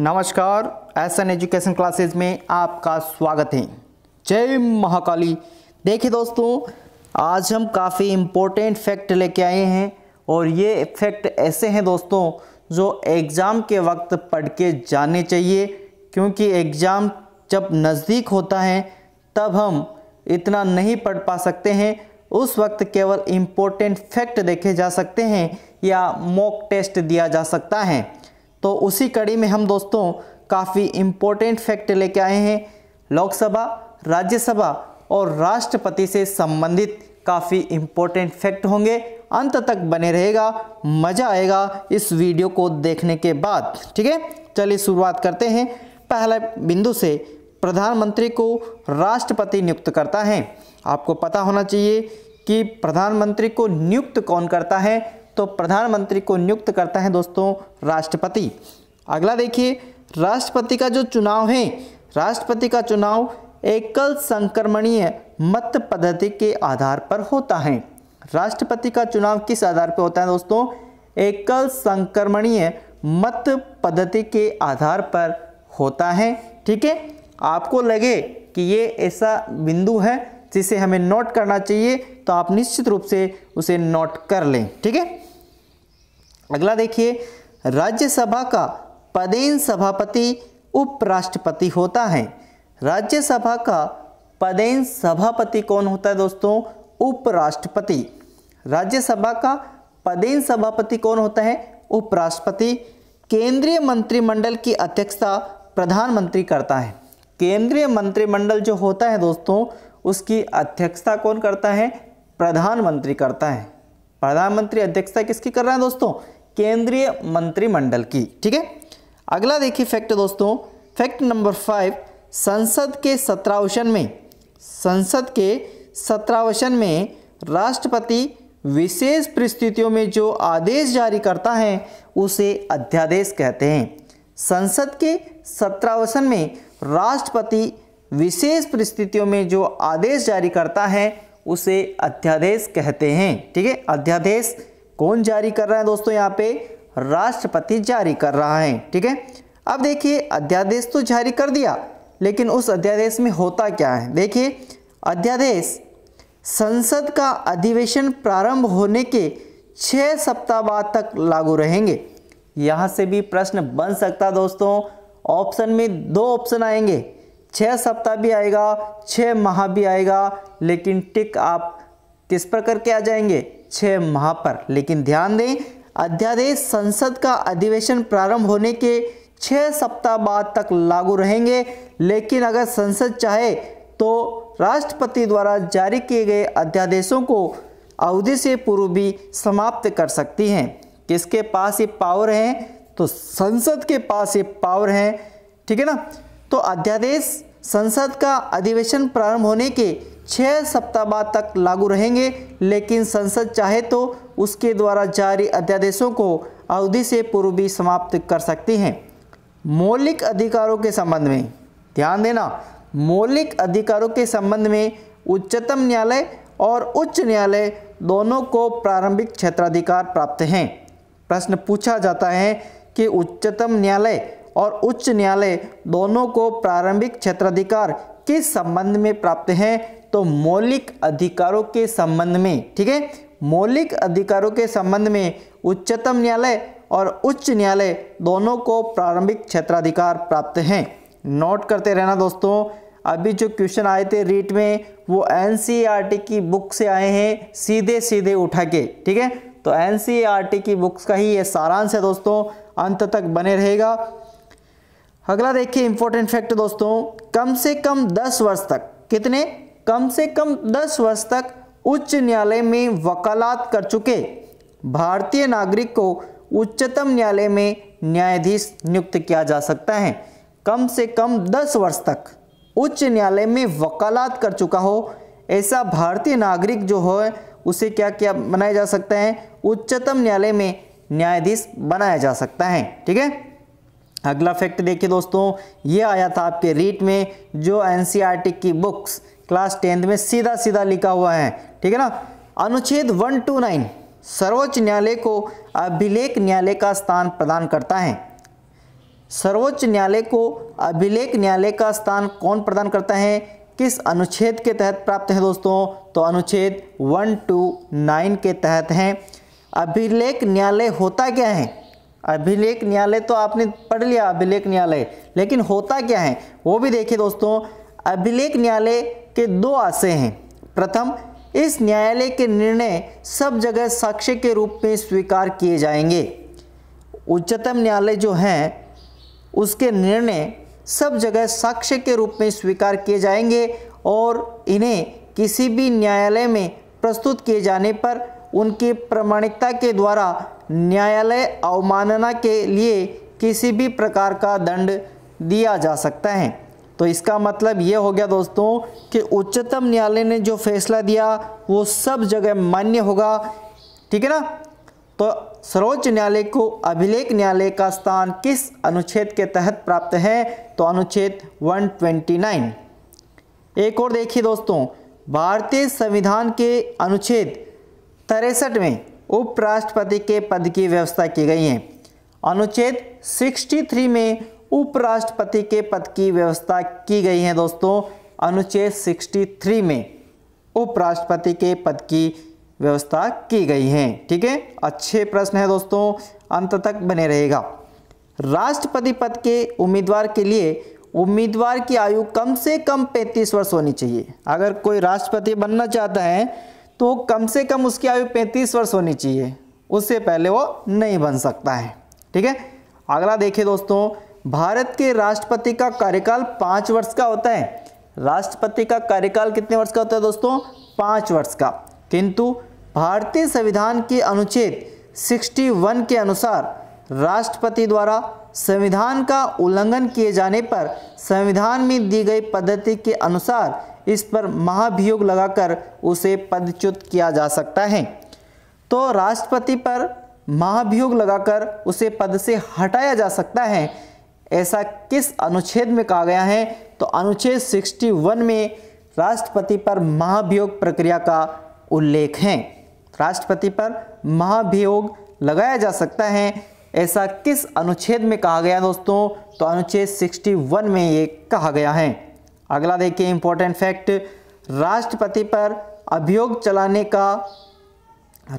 नमस्कार S an education classes में आपका स्वागत है। जय महाकाली। देखिए दोस्तों, आज हम काफ़ी इम्पोर्टेंट फैक्ट लेके आए हैं और ये फैक्ट ऐसे हैं दोस्तों, जो एग्ज़ाम के वक्त पढ़ के जाने चाहिए, क्योंकि एग्ज़ाम जब नज़दीक होता है, तब हम इतना नहीं पढ़ पा सकते हैं। उस वक्त केवल इम्पोर्टेंट फैक्ट देखे जा सकते हैं या मॉक टेस्ट दिया जा सकता है। तो उसी कड़ी में हम दोस्तों काफ़ी इम्पोर्टेंट फैक्ट लेके आए हैं। लोकसभा, राज्यसभा और राष्ट्रपति से संबंधित काफ़ी इम्पोर्टेंट फैक्ट होंगे। अंत तक बने रहेगा, मज़ा आएगा इस वीडियो को देखने के बाद, ठीक है? चलिए शुरुआत करते हैं। पहले बिंदु से प्रधानमंत्री को राष्ट्रपति नियुक्त करता है। आपको पता होना चाहिए कि प्रधानमंत्री को नियुक्त कौन करता है? तो प्रधानमंत्री को नियुक्त करता है दोस्तों राष्ट्रपति। अगला देखिए, राष्ट्रपति का जो चुनाव है, राष्ट्रपति का चुनाव एकल संक्रमणीय मत पद्धति के आधार पर होता है। राष्ट्रपति का चुनाव किस आधार पर होता है दोस्तों? एकल संक्रमणीय मत पद्धति के आधार पर होता है। ठीक है? आपको लगे कि ये ऐसा बिंदु है जिसे हमें नोट करना चाहिए तो आप निश्चित रूप से उसे नोट कर लें। ठीक है? अगला देखिए, राज्यसभा का पदेन सभापति उपराष्ट्रपति होता है। राज्यसभा का पदेन सभापति कौन होता है दोस्तों? उपराष्ट्रपति। राज्यसभा का पदेन सभापति कौन होता है? उपराष्ट्रपति। केंद्रीय मंत्रिमंडल की अध्यक्षता प्रधानमंत्री करता है। केंद्रीय मंत्रिमंडल जो होता है दोस्तों, उसकी अध्यक्षता कौन करता है? प्रधानमंत्री करता है। प्रधानमंत्री अध्यक्षता किसकी कर रहा है दोस्तों? केंद्रीय मंत्रिमंडल की, ठीक है? अगला देखिए फैक्ट दोस्तों। फैक्ट नंबर फाइव संसद के सत्रावशन में, संसद के सत्रावशन में राष्ट्रपति विशेष परिस्थितियों में जो आदेश जारी करता है, उसे अध्यादेश कहते हैं। संसद के सत्रावसन में राष्ट्रपति विशेष परिस्थितियों में जो आदेश जारी करता है, उसे अध्यादेश कहते हैं, ठीक है? अध्यादेश कौन जारी कर रहा है दोस्तों यहाँ पे? राष्ट्रपति जारी कर रहा है, ठीक है? अब देखिए, अध्यादेश तो जारी कर दिया, लेकिन उस अध्यादेश में होता क्या है? देखिए, अध्यादेश, संसद का अधिवेशन प्रारंभ होने के छः सप्ताह बाद तक लागू रहेंगे। यहाँ से भी प्रश्न बन सकता दोस्तों, ऑप्शन में दो ऑप्शन आएँगे। छः सप्ताह भी आएगा छः माह भी आएगा, लेकिन टिक आप किस पर करके आ जाएँगे? छः माह पर। लेकिन ध्यान दें, अध्यादेश संसद का अधिवेशन प्रारंभ होने के छः सप्ताह बाद तक लागू रहेंगे। लेकिन अगर संसद चाहे तो राष्ट्रपति द्वारा जारी किए गए अध्यादेशों को अवधि से पूर्व भी समाप्त कर सकती हैं। किसके पास ये पावर है? तो संसद के पास ये पावर है। ठीक है ना? तो अध्यादेश संसद का अधिवेशन प्रारंभ होने के छः सप्ताह बाद तक लागू रहेंगे, लेकिन संसद चाहे तो उसके द्वारा जारी अध्यादेशों को अवधि से पूर्व भी समाप्त कर सकती हैं। मौलिक अधिकारों के संबंध में ध्यान देना, मौलिक अधिकारों के संबंध में उच्चतम न्यायालय और उच्च न्यायालय दोनों को प्रारंभिक क्षेत्राधिकार प्राप्त हैं। प्रश्न पूछा जाता है कि उच्चतम न्यायालय और उच्च न्यायालय दोनों को प्रारंभिक क्षेत्राधिकार किस संबंध में प्राप्त हैं तो मौलिक अधिकारों के संबंध में, ठीक है? मौलिक अधिकारों के संबंध में उच्चतम न्यायालय और उच्च न्यायालय दोनों को प्रारंभिक क्षेत्राधिकार प्राप्त हैं। नोट करते रहना दोस्तों, अभी जो क्वेश्चन आए थे रीट में, वो एन की बुक से आए हैं, सीधे सीधे उठा के, ठीक है? तो एन की बुक्स का ही ये सारांश है दोस्तों, अंत तक बने रहेगा। अगला देखिए इंपॉर्टेंट फैक्ट दोस्तों, कम से कम 10 वर्ष तक, कितने? कम से कम 10 वर्ष तक उच्च न्यायालय में वकालत कर चुके। भारतीय नागरिक को उच्चतम न्यायालय में न्यायाधीश नियुक्त किया जा सकता है। कम से कम 10 वर्ष तक उच्च न्यायालय में वकालत कर चुका हो, ऐसा भारतीय नागरिक जो हो, उसे क्या क्या बनाया जा सकता है? उच्चतम न्यायालय में न्यायाधीश बनाया जा सकता है। ठीक है? अगला फैक्ट देखिए दोस्तों, ये आया था आपके रीट में, जो एनसीईआरटी की बुक्स क्लास टेंथ में सीधा सीधा लिखा हुआ है, ठीक है ना? अनुच्छेद 129 सर्वोच्च न्यायालय को अभिलेख न्यायालय का स्थान प्रदान करता है। सर्वोच्च न्यायालय को अभिलेख न्यायालय का स्थान कौन प्रदान करता है? किस अनुच्छेद के तहत प्राप्त है दोस्तों? तो अनुच्छेद वन टू नाइन के तहत हैं। अभिलेख न्यायालय होता क्या है? अभिलेख न्यायालय तो आपने पढ़ लिया, अभिलेख न्यायालय। लेकिन होता क्या है? वो भी देखिए दोस्तों, अभिलेख न्यायालय के दो आशय हैं। प्रथम, इस न्यायालय के निर्णय सब जगह साक्ष्य के रूप में स्वीकार किए जाएँगे। उच्चतम न्यायालय जो हैं, उसके निर्णय सब जगह साक्ष्य के रूप में स्वीकार किए जाएँगे और इन्हें किसी भी न्यायालय में प्रस्तुत किए जाने पर उनकी प्रमाणिकता के द्वारा न्यायालय अवमानना के लिए किसी भी प्रकार का दंड दिया जा सकता है। तो इसका मतलब ये हो गया दोस्तों कि उच्चतम न्यायालय ने जो फैसला दिया, वो सब जगह मान्य होगा। ठीक है ना? तो सर्वोच्च न्यायालय को अभिलेख न्यायालय का स्थान किस अनुच्छेद के तहत प्राप्त है? तो अनुच्छेद 129 एक और देखिए दोस्तों, भारतीय संविधान के अनुच्छेद तिरसठ में उपराष्ट्रपति के पद की व्यवस्था की गई है। अनुच्छेद 63 में उपराष्ट्रपति के पद की व्यवस्था की गई है दोस्तों। अनुच्छेद 63 में उपराष्ट्रपति के पद की व्यवस्था की गई है। ठीक है? अच्छे प्रश्न है दोस्तों। अंत तक बने रहेगा। राष्ट्रपति पद के उम्मीदवार के लिए उम्मीदवार की आयु कम से कम 35 वर्ष होनी चाहिए। अगर कोई राष्ट्रपति बनना चाहता है तो कम से कम उसकी आयु 35 वर्ष होनी चाहिए। उससे पहले वो नहीं बन सकता है। ठीक है? अगला देखिए दोस्तों, भारत के राष्ट्रपति का कार्यकाल पाँच वर्ष का होता है। राष्ट्रपति का कार्यकाल कितने वर्ष का होता है दोस्तों? पाँच वर्ष का। किंतु भारतीय संविधान के अनुच्छेद 61 के अनुसार राष्ट्रपति द्वारा संविधान का उल्लंघन किए जाने पर संविधान में दी गई पद्धति के अनुसार इस पर महाभियोग लगाकर उसे पदच्युत किया जा सकता है। तो राष्ट्रपति पर महाभियोग लगाकर उसे पद से हटाया जा सकता है, ऐसा किस अनुच्छेद में कहा गया है? तो अनुच्छेद 61 में राष्ट्रपति पर महाभियोग प्रक्रिया का उल्लेख है। राष्ट्रपति पर महाभियोग लगाया जा सकता है, ऐसा किस अनुच्छेद में कहा गया दोस्तों? तो अनुच्छेद 61 में ये कहा गया है। अगला देखिए इंपॉर्टेंट फैक्ट राष्ट्रपति पर अभियोग चलाने का,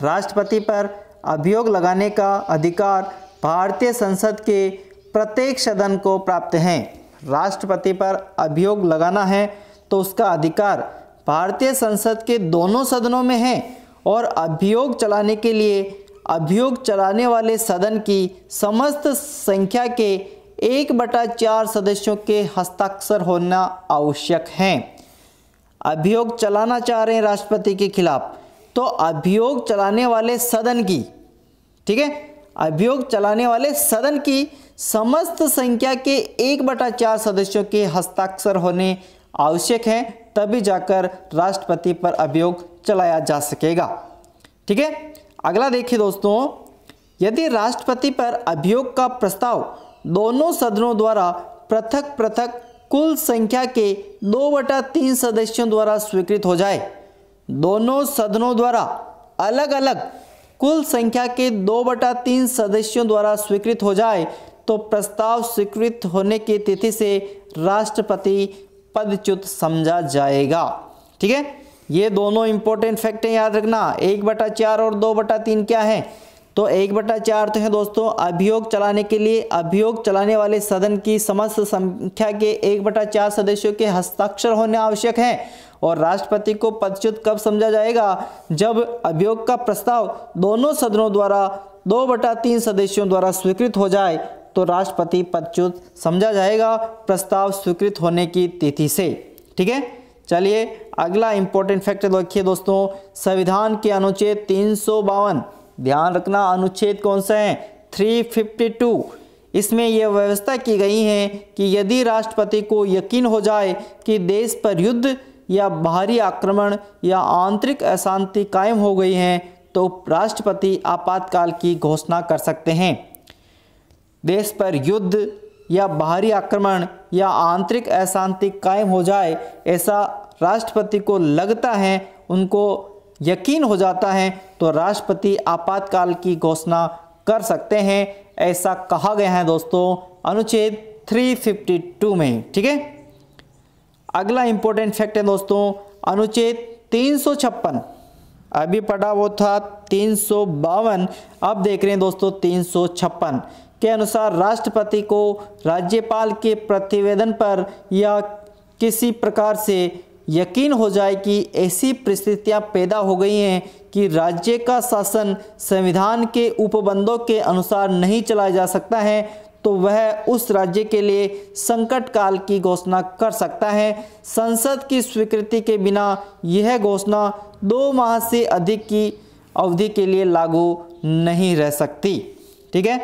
राष्ट्रपति पर अभियोग लगाने का अधिकार भारतीय संसद के प्रत्येक सदन को प्राप्त है। राष्ट्रपति पर अभियोग लगाना है तो उसका अधिकार भारतीय संसद के दोनों सदनों में है और अभियोग चलाने के लिए अभियोग चलाने वाले सदन की समस्त संख्या के एक बटा चार सदस्यों के हस्ताक्षर होना आवश्यक है। अभियोग चलाना चाह रहे हैं राष्ट्रपति के खिलाफ तो अभियोग चलाने वाले सदन की, ठीक है? अभियोग चलाने वाले सदन की समस्त संख्या के एक बटा चार सदस्यों के हस्ताक्षर होने आवश्यक हैं, तभी जाकर राष्ट्रपति पर अभियोग चलाया जा सकेगा। ठीक है? अगला देखिए दोस्तों, यदि राष्ट्रपति पर अभियोग का प्रस्ताव दोनों सदनों द्वारा पृथक पृथक कुल संख्या के दो बटा तीन सदस्यों द्वारा स्वीकृत हो जाए। दोनों सदनों द्वारा अलग अलग कुल संख्या के दो बटा तीन सदस्यों द्वारा स्वीकृत हो जाए तो प्रस्ताव स्वीकृत होने की तिथि से राष्ट्रपति पदच्युत समझा जाएगा। ठीक है? ये दोनों इंपॉर्टेंट फैक्ट हैं याद रखना। एक बटा चार और दो बटा तीन क्या है? तो एक बटा चार तो है दोस्तों, अभियोग चलाने के लिए, अभियोग चलाने वाले सदन की समस्त संख्या के एक बटा चार सदस्यों के हस्ताक्षर होने आवश्यक हैं। और राष्ट्रपति को पदच्युत कब समझा जाएगा? जब अभियोग का प्रस्ताव दोनों सदनों द्वारा, दो बटा तीन सदस्यों द्वारा स्वीकृत हो जाए तो राष्ट्रपति पदच्युत समझा जाएगा प्रस्ताव स्वीकृत होने की तिथि से। ठीक है? चलिए, अगला इंपॉर्टेंट फैक्टर देखिए दोस्तों, संविधान के अनुच्छेद तीन सौ बावन ध्यान रखना, अनुच्छेद कौन सा है? 352 इसमें यह व्यवस्था की गई है कि यदि राष्ट्रपति को यकीन हो जाए कि देश पर युद्ध या बाहरी आक्रमण या आंतरिक अशांति कायम हो गई है तो राष्ट्रपति आपातकाल की घोषणा कर सकते हैं। देश पर युद्ध या बाहरी आक्रमण या आंतरिक अशांति कायम हो जाए, ऐसा राष्ट्रपति को लगता है, उनको यकीन हो जाता है तो राष्ट्रपति आपातकाल की घोषणा कर सकते हैं, ऐसा कहा गया है दोस्तों, अनुच्छेद 352 में, ठीक है? अगला इंपॉर्टेंट फैक्ट है दोस्तों, अनुच्छेद तीन सौ छप्पन अभी पढ़ा वो था तीन सौ बावन अब देख रहे हैं दोस्तों तीन सौ छप्पन के अनुसार राष्ट्रपति को राज्यपाल के प्रतिवेदन पर या किसी प्रकार से यकीन हो जाए कि ऐसी परिस्थितियाँ पैदा हो गई हैं कि राज्य का शासन संविधान के उपबंधों के अनुसार नहीं चलाया जा सकता है तो वह उस राज्य के लिए संकट काल की घोषणा कर सकता है। संसद की स्वीकृति के बिना यह घोषणा दो माह से अधिक की अवधि के लिए लागू नहीं रह सकती। ठीक है?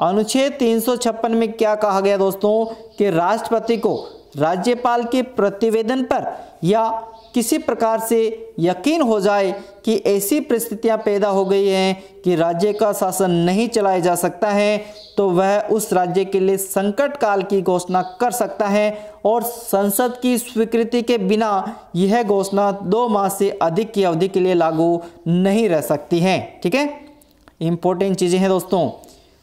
अनुच्छेद तीन सौ छप्पन में क्या कहा गया दोस्तों कि राष्ट्रपति को राज्यपाल के प्रतिवेदन पर या किसी प्रकार से यकीन हो जाए कि ऐसी परिस्थितियाँ पैदा हो गई हैं कि राज्य का शासन नहीं चलाया जा सकता है तो वह उस राज्य के लिए संकट काल की घोषणा कर सकता है और संसद की स्वीकृति के बिना यह घोषणा दो माह से अधिक की अवधि के लिए लागू नहीं रह सकती है। ठीक है? इंपॉर्टेंट चीज़ें हैं दोस्तों।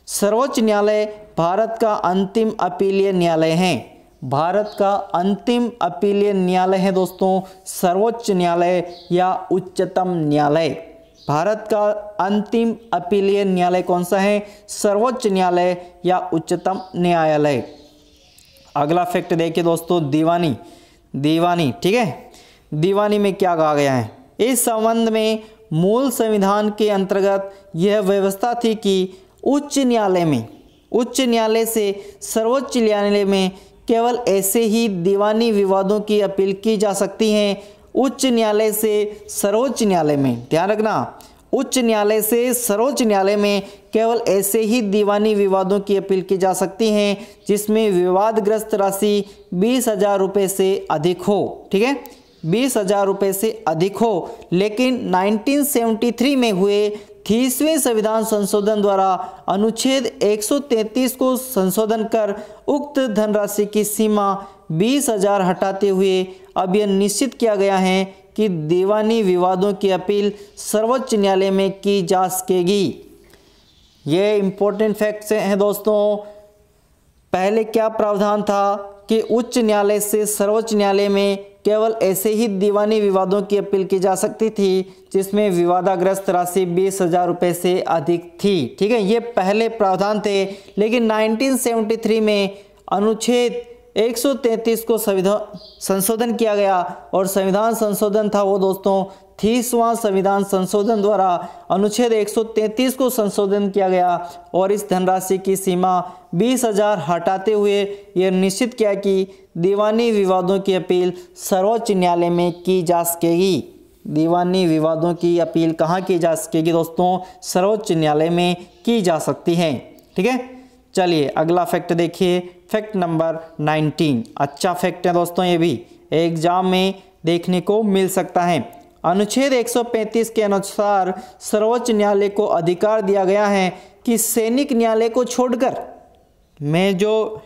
सर्वोच्च न्यायालय भारत का अंतिम अपीलीय न्यायालय है। भारत का अंतिम अपीलीय न्यायालय है दोस्तों, सर्वोच्च न्यायालय या उच्चतम न्यायालय। भारत का अंतिम अपीलीय न्यायालय कौन सा है? सर्वोच्च न्यायालय या उच्चतम न्यायालय। अगला फैक्ट देखिए दोस्तों, दीवानी। दीवानी, ठीक है? दीवानी में क्या कहा गया है? इस संबंध में मूल संविधान के अंतर्गत यह व्यवस्था थी कि उच्च न्यायालय में, उच्च न्यायालय से सर्वोच्च न्यायालय में केवल ऐसे ही दीवानी विवादों की अपील की जा सकती हैं। उच्च न्यायालय से सर्वोच्च न्यायालय में, ध्यान रखना, उच्च न्यायालय से सर्वोच्च न्यायालय में केवल ऐसे ही दीवानी विवादों की अपील की जा सकती हैं, जिसमें विवादग्रस्त राशि बीस हज़ार रुपये से अधिक हो, ठीक है? बीस हज़ार रुपये से अधिक हो, लेकिन 1973 में हुए तीसवें संविधान संशोधन द्वारा अनुच्छेद 133 को संशोधन कर उक्त धनराशि की सीमा बीस हज़ार हटाते हुए अब यह निश्चित किया गया है कि दीवानी विवादों की अपील सर्वोच्च न्यायालय में की जा सकेगी। ये इम्पोर्टेंट फैक्ट्स हैं दोस्तों। पहले क्या प्रावधान था कि उच्च न्यायालय से सर्वोच्च न्यायालय में केवल ऐसे ही दीवानी विवादों की अपील की जा सकती थी, जिसमें विवादाग्रस्त राशि बीस हज़ार रुपये से अधिक थी। ठीक है, ये पहले प्रावधान थे, लेकिन 1973 में अनुच्छेद 133 को संविधान संशोधन किया गया, और संविधान संशोधन था वो दोस्तों, तीसवां संविधान संशोधन द्वारा अनुच्छेद 133 को संशोधन किया गया, और इस धनराशि की सीमा बीस हज़ार हटाते हुए यह निश्चित किया कि दीवानी विवादों की अपील सर्वोच्च न्यायालय में की जा सकेगी। दीवानी विवादों की अपील कहाँ की जा सकेगी दोस्तों? सर्वोच्च न्यायालय में की जा सकती है। ठीक है? चलिए, अगला फैक्ट देखिए। फैक्ट नंबर 19 अच्छा फैक्ट है दोस्तों ये भी। एग्ज़ाम में देखने को मिल सकता है। अनुच्छेद 135 के अनुसार सर्वोच्च न्यायालय को अधिकार दिया गया है कि सैनिक न्यायालय को छोड़कर मैं जो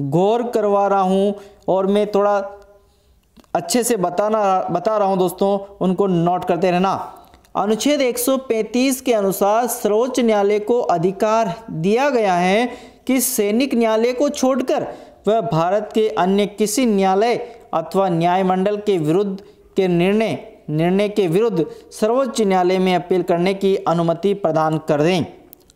गौर करवा रहा हूँ और मैं थोड़ा अच्छे से बताना, बता रहा हूँ दोस्तों, उनको नोट करते रहना। अनुच्छेद 135 के अनुसार सर्वोच्च न्यायालय को अधिकार दिया गया है कि सैनिक न्यायालय को छोड़कर वह भारत के अन्य किसी न्यायालय अथवा न्यायमंडल के विरुद्ध के निर्णय निर्णय के विरुद्ध सर्वोच्च न्यायालय में अपील करने की अनुमति प्रदान कर दें।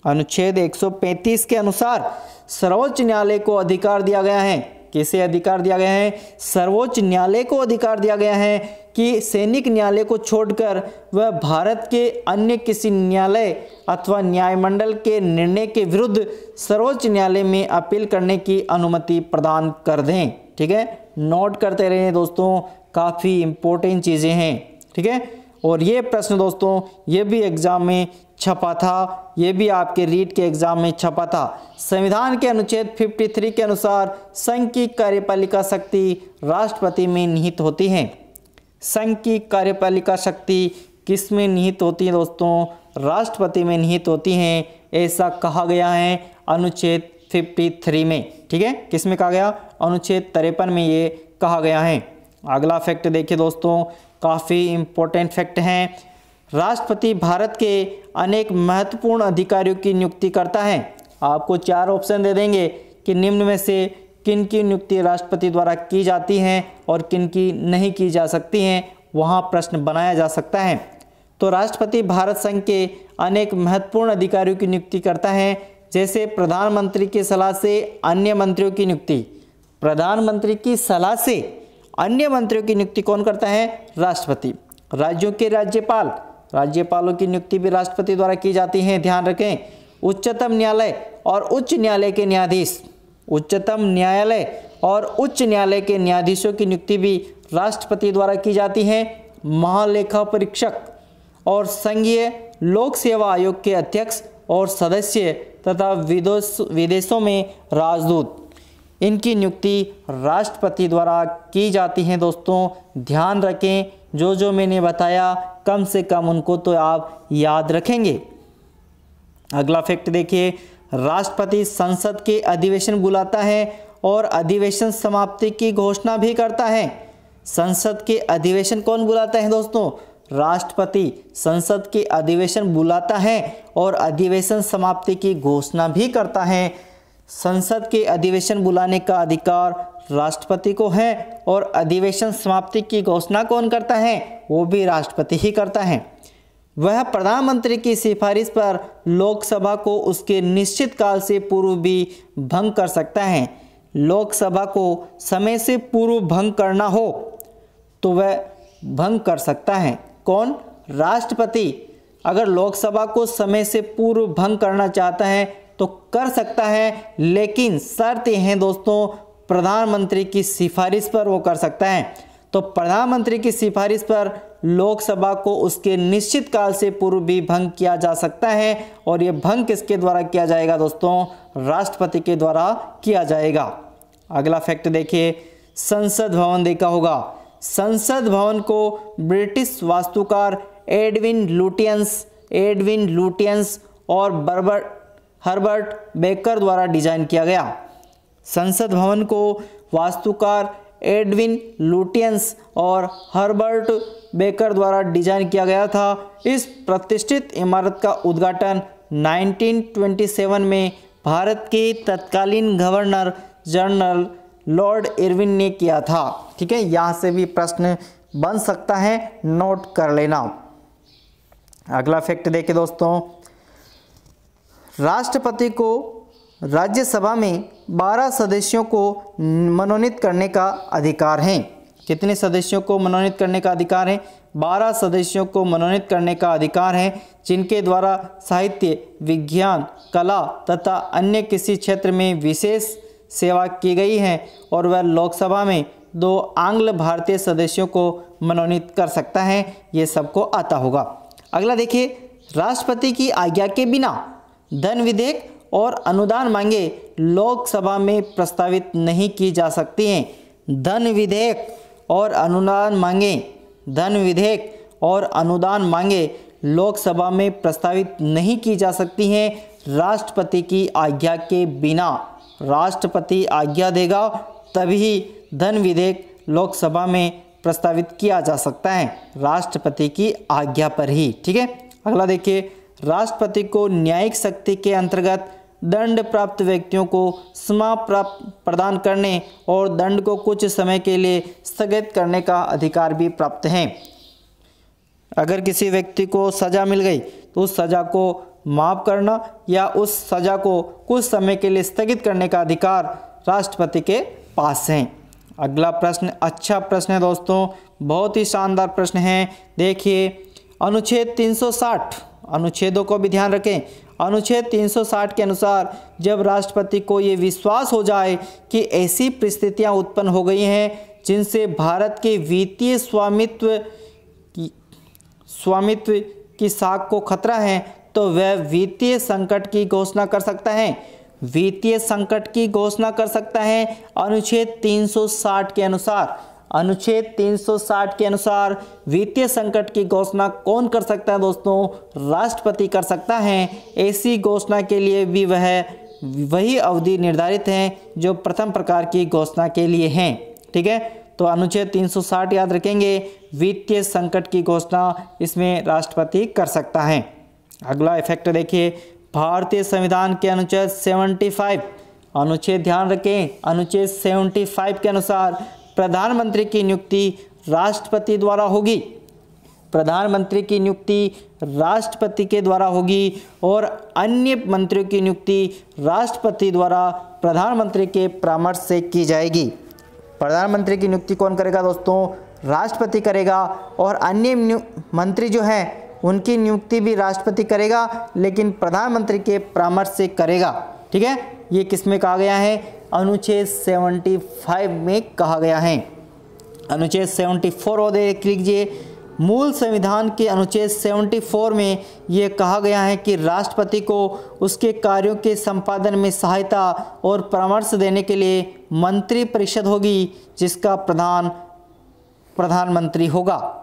अनुच्छेद 135 के अनुसार सर्वोच्च न्यायालय को अधिकार दिया गया है किसे अधिकार दिया गया है? सर्वोच्च न्यायालय को अधिकार दिया गया है कि सैनिक न्यायालय को छोड़कर वह भारत के अन्य किसी न्यायालय अथवा न्यायमंडल के निर्णय के विरुद्ध सर्वोच्च न्यायालय में अपील करने की अनुमति प्रदान कर दें। ठीक है? नोट करते रहें दोस्तों, काफ़ी इम्पोर्टेंट चीज़ें हैं। ठीक है? और ये प्रश्न दोस्तों, ये भी एग्ज़ाम में छपा था। ये भी आपके रीट के एग्ज़ाम में छपा था। संविधान के अनुच्छेद 53 के अनुसार संघ की कार्यपालिका शक्ति राष्ट्रपति में निहित होती है। संघ की कार्यपालिका शक्ति किसमें निहित होती है दोस्तों? राष्ट्रपति में निहित होती हैं, ऐसा कहा गया है अनुच्छेद 53 में। ठीक है? किसमें कहा गया? अनुच्छेद तिरपन में ये कहा गया है। अगला फैक्ट देखिए दोस्तों, काफ़ी इम्पोर्टेंट फैक्ट हैं। राष्ट्रपति भारत के अनेक महत्वपूर्ण अधिकारियों की नियुक्ति करता है। आपको चार ऑप्शन दे देंगे कि निम्न में से किन की नियुक्ति राष्ट्रपति द्वारा की जाती हैं और किन की नहीं की जा सकती हैं, वहाँ प्रश्न बनाया जा सकता है। तो राष्ट्रपति भारत संघ के अनेक महत्वपूर्ण अधिकारियों की नियुक्ति करता है, जैसे प्रधानमंत्री की सलाह से अन्य मंत्रियों की नियुक्ति। प्रधानमंत्री की सलाह से अन्य मंत्रियों की नियुक्ति कौन करता है? राष्ट्रपति। राज्यों के राज्यपाल। राज्यपालों की नियुक्ति भी राष्ट्रपति द्वारा की जाती है। ध्यान रखें, उच्चतम न्यायालय और उच्च न्यायालय के न्यायाधीश, उच्चतम न्यायालय और उच्च न्यायालय के न्यायाधीशों की नियुक्ति भी राष्ट्रपति द्वारा की जाती है। महालेखा परीक्षक और संघीय लोक सेवा आयोग के अध्यक्ष और सदस्य तथा विदेश विदेशों में राजदूत। इनकी नियुक्ति राष्ट्रपति द्वारा की जाती है। दोस्तों, ध्यान रखें जो जो मैंने बताया कम से कम उनको तो आप याद रखेंगे। अगला फैक्ट देखिए, राष्ट्रपति संसद के अधिवेशन बुलाता है और अधिवेशन समाप्ति की घोषणा भी करता है। संसद के अधिवेशन कौन बुलाता है दोस्तों? राष्ट्रपति संसद के अधिवेशन बुलाता है और अधिवेशन समाप्ति की घोषणा भी करता है। संसद के अधिवेशन बुलाने का अधिकार राष्ट्रपति को है और अधिवेशन समाप्ति की घोषणा कौन करता है? वो भी राष्ट्रपति ही करता है। वह प्रधानमंत्री की सिफारिश पर लोकसभा को उसके निश्चित काल से पूर्व भी भंग कर सकता है। लोकसभा को समय से पूर्व भंग करना हो तो वह भंग कर सकता है। कौन? राष्ट्रपति। अगर लोकसभा को समय से पूर्व भंग करना चाहता है तो कर सकता है, लेकिन शर्त है दोस्तों प्रधानमंत्री की सिफारिश पर वो कर सकता है। तो प्रधानमंत्री की सिफारिश पर लोकसभा को उसके निश्चित काल से पूर्व भी भंग किया जा सकता है और ये भंग किसके द्वारा किया जाएगा दोस्तों? राष्ट्रपति के द्वारा किया जाएगा। अगला फैक्ट देखिए। संसद भवन देखा होगा। संसद भवन को ब्रिटिश वास्तुकार एडविन लुटियंस एडविन लुटियंस और बर्बर, हर्बर्ट बेकर द्वारा डिज़ाइन किया गया। संसद भवन को वास्तुकार एडविन लुटियंस और हर्बर्ट बेकर द्वारा डिज़ाइन किया गया था। इस प्रतिष्ठित इमारत का उद्घाटन 1927 में भारत के तत्कालीन गवर्नर जनरल लॉर्ड इरविन ने किया था। ठीक है, यहाँ से भी प्रश्न बन सकता है, नोट कर लेना। अगला फैक्ट देखिए दोस्तों। राष्ट्रपति को राज्यसभा में 12 सदस्यों को मनोनीत करने का अधिकार है। कितने सदस्यों को मनोनीत करने का अधिकार है? 12 सदस्यों को मनोनीत करने का अधिकार है, जिनके द्वारा साहित्य, विज्ञान, कला तथा अन्य किसी क्षेत्र में विशेष सेवा की गई है और वह लोकसभा में दो आंग्ल भारतीय सदस्यों को मनोनीत कर सकता है, ये सबको आता होगा। अगला देखिए, राष्ट्रपति की आज्ञा के बिना धन विधेयक और अनुदान मांगे लोकसभा में प्रस्तावित नहीं की जा सकती हैं। धन विधेयक और अनुदान मांगे, धन विधेयक और अनुदान मांगे लोकसभा में प्रस्तावित नहीं की जा सकती हैं। राष्ट्रपति की आज्ञा के बिना राष्ट्रपति आज्ञा देगा, तभी धन विधेयक लोकसभा में प्रस्तावित किया जा सकता है, राष्ट्रपति की आज्ञा पर ही। ठीक है? अगला देखिए, राष्ट्रपति को न्यायिक शक्ति के अंतर्गत दंड प्राप्त व्यक्तियों को क्षमा प्राप्त प्रदान करने और दंड को कुछ समय के लिए स्थगित करने का अधिकार भी प्राप्त है। अगर किसी व्यक्ति को सज़ा मिल गई तो उस सज़ा को माफ़ करना या उस सज़ा को कुछ समय के लिए स्थगित करने का अधिकार राष्ट्रपति के पास है। अगला प्रश्न अच्छा प्रश्न है दोस्तों, बहुत ही शानदार प्रश्न है। देखिए, अनुच्छेद 360 अनुच्छेदों को भी ध्यान रखें। अनुच्छेद 360 के अनुसार जब राष्ट्रपति को ये विश्वास हो जाए कि ऐसी परिस्थितियाँ उत्पन्न हो गई हैं, जिनसे भारत के वित्तीय स्वामित्व की स्वामित्व की साख को खतरा है तो वह वित्तीय संकट की घोषणा कर सकता है। वित्तीय संकट की घोषणा कर सकता है अनुच्छेद 360 के अनुसार। अनुच्छेद 360 के अनुसार वित्तीय संकट की घोषणा कौन कर सकता है दोस्तों? राष्ट्रपति कर सकता है। ऐसी घोषणा के लिए भी वह वही अवधि निर्धारित है जो प्रथम प्रकार की घोषणा के लिए हैं। ठीक है? तो अनुच्छेद 360 याद रखेंगे, वित्तीय संकट की घोषणा इसमें राष्ट्रपति कर सकता है। अगला इफ़ेक्ट देखिए, भारतीय संविधान के अनुच्छेद 75 अनुच्छेद ध्यान रखें, अनुच्छेद 75 के अनुसार प्रधानमंत्री की नियुक्ति राष्ट्रपति द्वारा होगी। प्रधानमंत्री की नियुक्ति राष्ट्रपति के द्वारा होगी और अन्य मंत्रियों की नियुक्ति राष्ट्रपति द्वारा प्रधानमंत्री के परामर्श से की जाएगी। प्रधानमंत्री की नियुक्ति कौन करेगा दोस्तों? राष्ट्रपति करेगा और अन्य मंत्री जो हैं, उनकी नियुक्ति भी राष्ट्रपति करेगा, लेकिन प्रधानमंत्री के परामर्श से करेगा। ठीक है? ये किसमें कहा गया है? अनुच्छेद 75 में कहा गया है। अनुच्छेद 74 और देख लीजिए, मूल संविधान के अनुच्छेद 74 में यह कहा गया है कि राष्ट्रपति को उसके कार्यों के संपादन में सहायता और परामर्श देने के लिए मंत्री परिषद होगी, जिसका प्रधान प्रधानमंत्री होगा।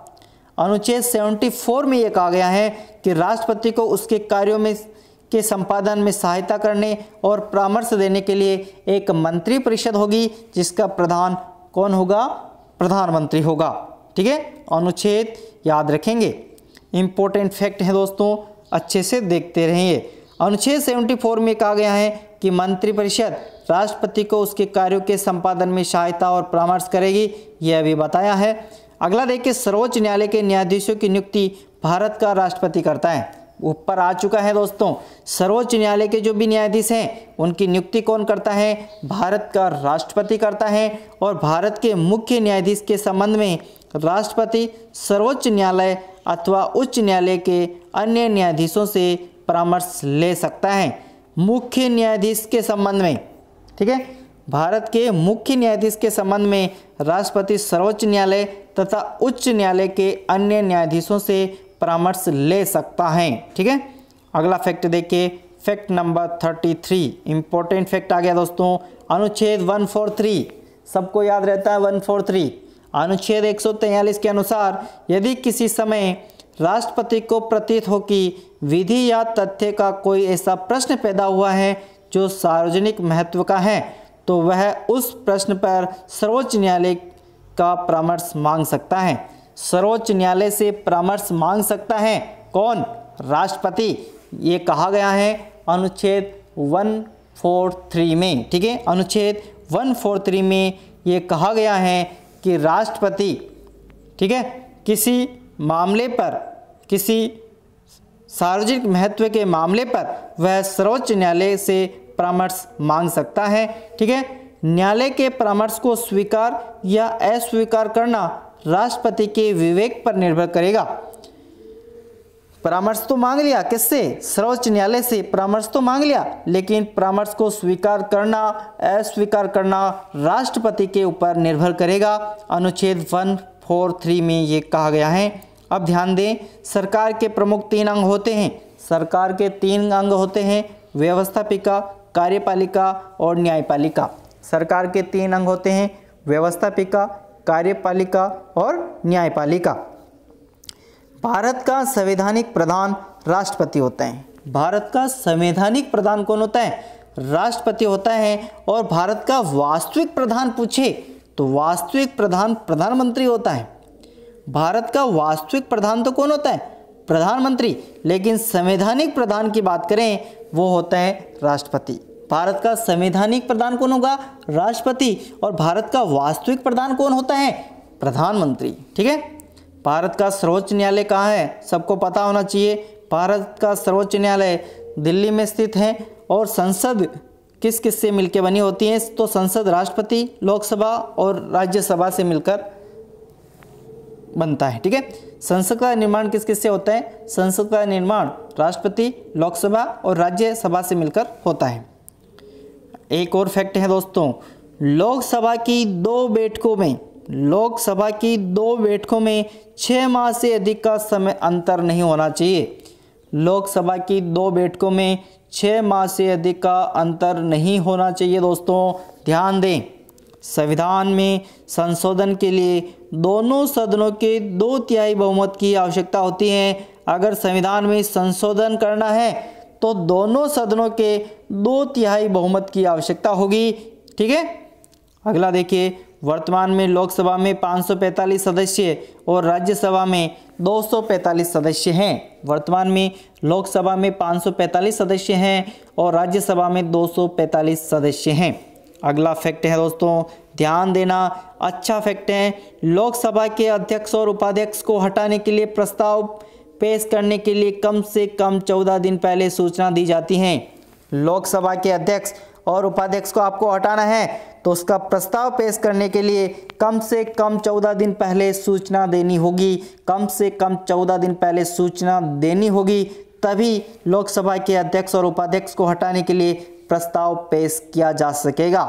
अनुच्छेद 74 में यह कहा गया है कि राष्ट्रपति को उसके कार्यों में के संपादन में सहायता करने और परामर्श देने के लिए एक मंत्री परिषद होगी, जिसका प्रधान कौन होगा? प्रधानमंत्री होगा। ठीक है? अनुच्छेद याद रखेंगे। इंपॉर्टेंट फैक्ट है दोस्तों, अच्छे से देखते रहेंगे अनुच्छेद 74 में कहा गया है कि मंत्रिपरिषद राष्ट्रपति को उसके कार्यों के संपादन में सहायता और परामर्श करेगी, यह भी बताया है। अगला देखिए, सर्वोच्च न्यायालय के न्यायाधीशों की नियुक्ति भारत का राष्ट्रपति करता है। ऊपर आ चुका है दोस्तों। सर्वोच्च न्यायालय के जो भी न्यायाधीश हैं, उनकी नियुक्ति कौन करता है? भारत का राष्ट्रपति करता है और भारत के मुख्य न्यायाधीश के संबंध में राष्ट्रपति, सर्वोच्च न्यायालय अथवा उच्च न्यायालय के अन्य न्यायाधीशों से परामर्श ले सकता है। मुख्य न्यायाधीश के संबंध में, ठीक है? भारत के मुख्य न्यायाधीश के संबंध में राष्ट्रपति, सर्वोच्च न्यायालय तथा उच्च न्यायालय के अन्य न्यायाधीशों से परामर्श ले सकता है। ठीक है? अगला फैक्ट देखिए। Fact number thirty three important fact आ गया दोस्तों। अनुच्छेद वन फोर थ्री सबको याद रहता है वन फोर थ्री अनुच्छेद 143 के अनुसार, यदि किसी समय राष्ट्रपति को प्रतीत हो कि विधि या तथ्य का कोई ऐसा प्रश्न पैदा हुआ है जो सार्वजनिक महत्व का है तो वह उस प्रश्न पर सर्वोच्च न्यायालय का परामर्श मांग सकता है। सर्वोच्च न्यायालय से परामर्श मांग सकता है। कौन? राष्ट्रपति। ये कहा गया है अनुच्छेद 143 में। ठीक है? अनुच्छेद 143 में ये कहा गया है कि राष्ट्रपति, ठीक है, किसी मामले पर, किसी सार्वजनिक महत्व के मामले पर वह सर्वोच्च न्यायालय से परामर्श मांग सकता है। ठीक है? न्यायालय के परामर्श को स्वीकार या अस्वीकार करना राष्ट्रपति के विवेक पर निर्भर करेगा। परामर्श तो मांग लिया, किससे? सर्वोच्च न्यायालय से परामर्श तो मांग लिया, लेकिन परामर्श को स्वीकार करना, अस्वीकार करना राष्ट्रपति के ऊपर निर्भर करेगा। अनुच्छेद वन फोर थ्री में ये कहा गया है। अब ध्यान दें, सरकार के प्रमुख तीन अंग होते हैं। सरकार के तीन अंग होते हैं, व्यवस्थापिका, कार्यपालिका और न्यायपालिका। सरकार के तीन अंग होते हैं, व्यवस्थापिका कार्यपालिका और न्यायपालिका। भारत का संवैधानिक प्रधान राष्ट्रपति होता है। भारत का संवैधानिक प्रधान कौन होता है? राष्ट्रपति होता है और भारत का वास्तविक प्रधान पूछे तो वास्तविक प्रधान प्रधानमंत्री होता है। भारत का वास्तविक प्रधान तो कौन होता है? प्रधानमंत्री। लेकिन संवैधानिक प्रधान की बात करें, वो होता है राष्ट्रपति। भारत का संवैधानिक प्रधान कौन होगा? राष्ट्रपति। और भारत का वास्तविक प्रधान कौन होता है? प्रधानमंत्री। ठीक है? भारत का सर्वोच्च न्यायालय कहाँ है? सबको पता होना चाहिए। भारत का सर्वोच्च न्यायालय दिल्ली में स्थित है। और संसद किस किस से मिलकर बनी होती है? तो संसद राष्ट्रपति, लोकसभा और राज्यसभा से मिलकर बनता है। ठीक है? संसद का निर्माण किस किस से होता है? संसद का निर्माण राष्ट्रपति, लोकसभा और राज्यसभा से मिलकर होता है। एक और फैक्ट है दोस्तों, लोकसभा की दो बैठकों में, लोकसभा की दो बैठकों में छः माह से अधिक का समय अंतर नहीं होना चाहिए। लोकसभा की दो बैठकों में छः माह से अधिक का अंतर नहीं होना चाहिए दोस्तों, ध्यान दें। संविधान में संशोधन के लिए दोनों सदनों के दो तिहाई बहुमत की आवश्यकता होती है। अगर संविधान में संशोधन करना है तो दोनों सदनों के दो तिहाई बहुमत की आवश्यकता होगी। ठीक है? अगला देखिए, वर्तमान में लोकसभा में 545 सदस्य और राज्यसभा में 245 सदस्य हैं। वर्तमान में लोकसभा में 545 सदस्य हैं और राज्यसभा में 245 सदस्य हैं। अगला फैक्ट है दोस्तों, ध्यान देना अच्छा फैक्ट है, लोकसभा के अध्यक्ष और उपाध्यक्ष को हटाने के लिए प्रस्ताव पेश करने के लिए कम से कम चौदह दिन पहले सूचना दी जाती है। लोकसभा के अध्यक्ष और उपाध्यक्ष को आपको हटाना है तो उसका प्रस्ताव पेश करने के लिए कम से कम चौदह दिन पहले सूचना देनी होगी। कम से कम चौदह दिन पहले सूचना देनी होगी, तभी लोकसभा के अध्यक्ष और उपाध्यक्ष को हटाने के लिए प्रस्ताव पेश किया जा सकेगा।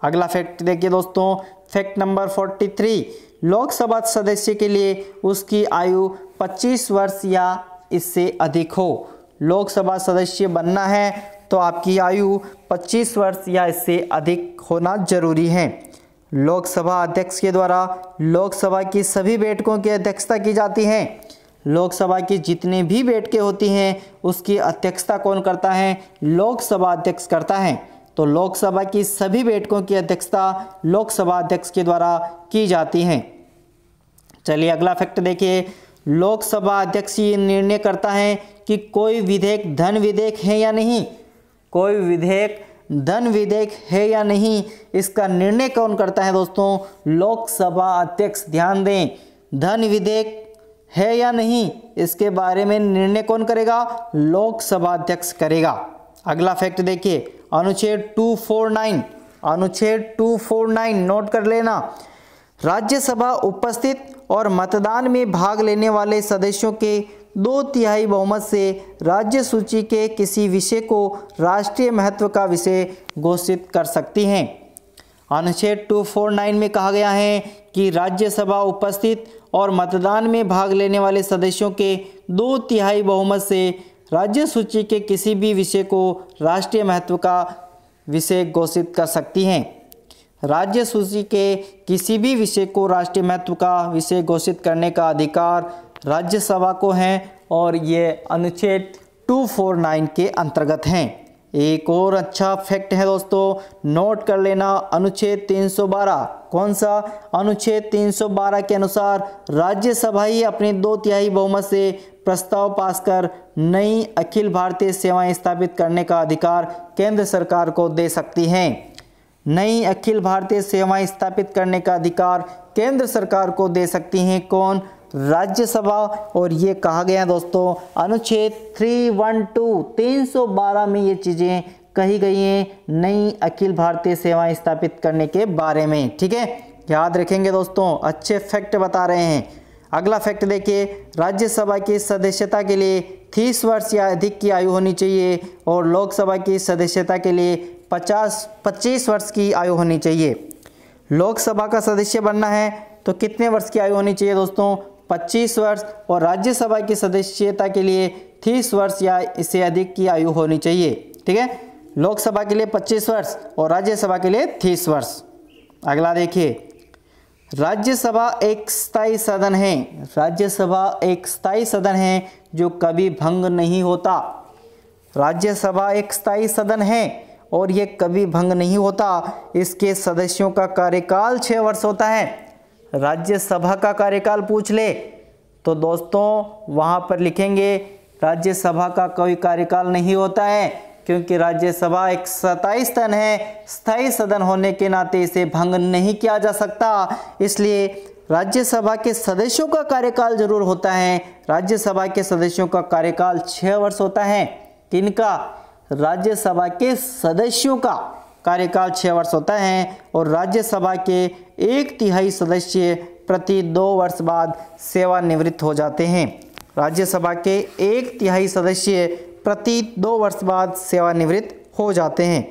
अगला फैक्ट देखिए दोस्तों, फैक्ट नंबर 43 लोकसभा सदस्य के लिए उसकी आयु 25 वर्ष या इससे अधिक हो। लोकसभा सदस्य बनना है तो आपकी आयु 25 वर्ष या इससे अधिक होना ज़रूरी है। लोकसभा अध्यक्ष के द्वारा लोकसभा की सभी बैठकों की अध्यक्षता की जाती है। लोकसभा की जितनी भी बैठकें होती हैं, उसकी अध्यक्षता कौन करता है? लोकसभा अध्यक्ष करता है। तो लोकसभा की सभी बैठकों की अध्यक्षता लोकसभा अध्यक्ष के द्वारा की जाती है। चलिए अगला फैक्ट देखिए। लोकसभा अध्यक्ष ये निर्णय करता है कि कोई विधेयक धन विधेयक है या नहीं? कोई विधेयक धन विधेयक है या नहीं? इसका निर्णय कौन करता है दोस्तों? लोकसभा अध्यक्ष। ध्यान दें, धन विधेयक है या नहीं, इसके बारे में निर्णय कौन करेगा? लोकसभा अध्यक्ष करेगा। अगला फैक्ट देखिए, अनुच्छेद 249 अनुच्छेद 249 नोट कर लेना। राज्यसभा उपस्थित और मतदान में भाग लेने वाले सदस्यों के दो तिहाई बहुमत से राज्य सूची के किसी विषय को राष्ट्रीय महत्व का विषय घोषित कर सकती हैं। अनुच्छेद 249 में कहा गया है कि राज्यसभा उपस्थित और मतदान में भाग लेने वाले सदस्यों के दो तिहाई बहुमत से राज्य सूची के किसी भी विषय को राष्ट्रीय महत्व का विषय घोषित कर सकती हैं। राज्य सूची के किसी भी विषय को राष्ट्रीय महत्व का विषय घोषित करने का अधिकार राज्यसभा को है और ये अनुच्छेद 249 के अंतर्गत हैं। एक और अच्छा फैक्ट है दोस्तों, नोट कर लेना अनुच्छेद 312 कौन सा? अनुच्छेद 312 के अनुसार राज्यसभा ही अपने दो तिहाई बहुमत से प्रस्ताव पास कर नई अखिल भारतीय सेवाएँ स्थापित करने का अधिकार केंद्र सरकार को दे सकती हैं। नई अखिल भारतीय सेवाएँ स्थापित करने का अधिकार केंद्र सरकार को दे सकती हैं कौन? राज्यसभा। और ये कहा गया है दोस्तों, अनुच्छेद 312 312 में ये चीज़ें कही गई हैं नई अखिल भारतीय सेवाएँ स्थापित करने के बारे में। ठीक है? याद रखेंगे दोस्तों, अच्छे फैक्ट बता रहे हैं। अगला फैक्ट देखिए, राज्यसभा की सदस्यता के लिए तीस वर्ष या अधिक की आयु होनी चाहिए और लोकसभा की सदस्यता के लिए पचास, पच्चीस वर्ष की आयु होनी चाहिए। लोकसभा का सदस्य बनना है तो कितने वर्ष की आयु होनी चाहिए दोस्तों? 25 वर्ष, और राज्यसभा की सदस्यता के लिए 30 वर्ष या इससे अधिक की आयु होनी चाहिए, ठीक है? लोकसभा के लिए 25 वर्ष, और राज्यसभा के लिए 30 वर्ष। अगला देखिए। राज्यसभा एक स्थायी सदन है। राज्यसभा एक स्थायी सदन है जो कभी भंग नहीं होता। राज्यसभा एक स्थायी सदन है और ये कभी भंग नहीं होता। इसके सदस्यों का कार्यकाल छः वर्ष होता है। राज्यसभा का कार्यकाल पूछ ले। तो दोस्तों, वहाँ पर लिखेंगे, राज्यसभा का कोई कार्यकाल नहीं होता है, क्योंकि राज्यसभा एक सताई सदन है। स्थायी सदन होने के नाते इसे भंग नहीं किया जा सकता। इसलिए राज्यसभा के सदस्यों का कार्यकाल ज़रूर होता है। राज्यसभा के सदस्यों का कार्यकाल छः वर्ष होता है। किनका? राज्यसभा के सदस्यों का कार्यकाल छः वर्ष होता है और राज्यसभा के एक तिहाई सदस्य प्रति दो वर्ष बाद सेवानिवृत्त हो जाते हैं। राज्यसभा के एक तिहाई सदस्य प्रति दो वर्ष बाद सेवानिवृत्त हो जाते हैं।